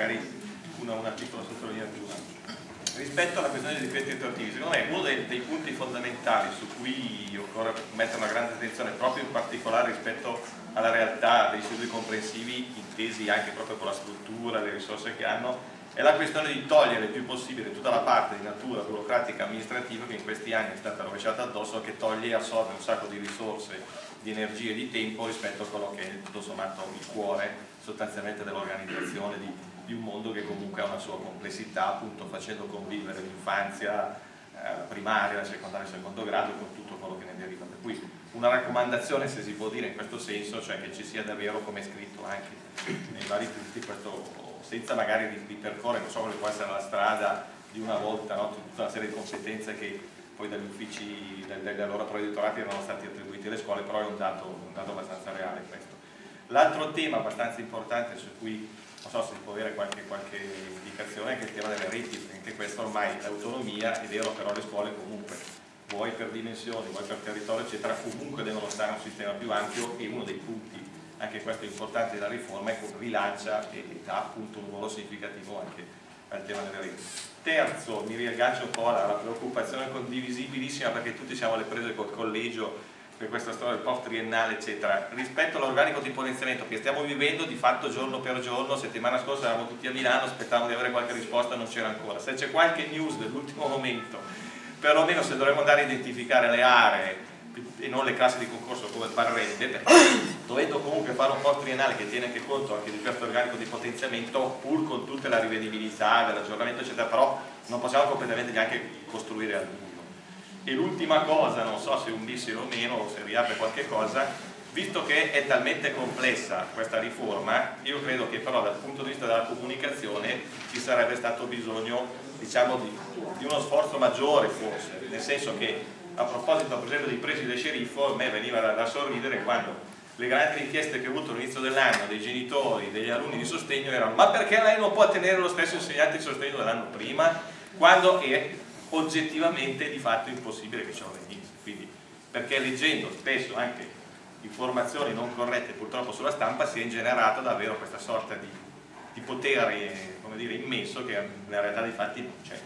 magari una, una piccola sottolineatura. Rispetto alla questione dei difetti attuativi, secondo me uno dei, dei, punti fondamentali su cui occorre mettere una grande attenzione, proprio in particolare rispetto alla realtà dei istituti comprensivi, intesi anche proprio con la struttura, le risorse che hanno, è la questione di togliere il più possibile tutta la parte di natura burocratica amministrativa che in questi anni è stata rovesciata addosso, che toglie e assorbe un sacco di risorse, di energie e di tempo rispetto a quello che è tutto sommato il cuore sostanzialmente dell'organizzazione di, di, un mondo che comunque ha una sua complessità, appunto facendo convivere l'infanzia eh, primaria, secondaria e secondo grado con tutto quello che ne deriva. Per cui una raccomandazione, se si può dire in questo senso, cioè che ci sia davvero, come è scritto anche nei vari punti, questo senza magari ripercorrere, non so quale può essere la strada di una volta, no? tutta una serie di competenze che poi dagli uffici, dagli lavoratori editorati erano stati attribuiti alle scuole, però è un dato, un dato abbastanza reale questo. L'altro tema abbastanza importante su cui non so se può avere qualche, qualche indicazione è che il tema delle reti, anche questo ormai l'autonomia, è vero però le scuole comunque, vuoi per dimensioni, vuoi per territorio eccetera, comunque devono stare a un sistema più ampio e uno dei punti anche questo è importante della riforma, ecco, rilancia e dà appunto un ruolo significativo anche al tema delle reti. Terzo, mi riaggancio un po' alla preoccupazione condivisibilissima perché tutti siamo alle prese col collegio per questa storia del post triennale eccetera, rispetto all'organico di potenziamento che stiamo vivendo di fatto giorno per giorno, settimana scorsa eravamo tutti a Milano, aspettavamo di avere qualche risposta, non c'era ancora, se c'è qualche news dell'ultimo momento, perlomeno se dovremmo andare a identificare le aree e non le classi di concorso come parrebbe, perché dovendo comunque fare un post triennale che tiene anche conto anche di questo organico di potenziamento, pur con tutta la rivedibilità dell'aggiornamento eccetera, però non possiamo completamente neanche costruire al buio. E l'ultima cosa, non so se un bis o meno, o se riapre qualche cosa, visto che è talmente complessa questa riforma, io credo che però dal punto di vista della comunicazione sarebbe stato bisogno diciamo, di, di uno sforzo maggiore forse, nel senso che a proposito per esempio dei presi sceriffo a me veniva da, da sorridere quando le grandi richieste che ho avuto all'inizio dell'anno dei genitori, degli alunni di sostegno erano ma perché lei non può tenere lo stesso insegnante di sostegno dell'anno prima? Quando è oggettivamente di fatto impossibile che ciò avvenisse. Quindi perché leggendo spesso anche informazioni non corrette purtroppo sulla stampa si è ingenerata davvero questa sorta di, di potere come dire, immesso che nella realtà dei fatti non c'è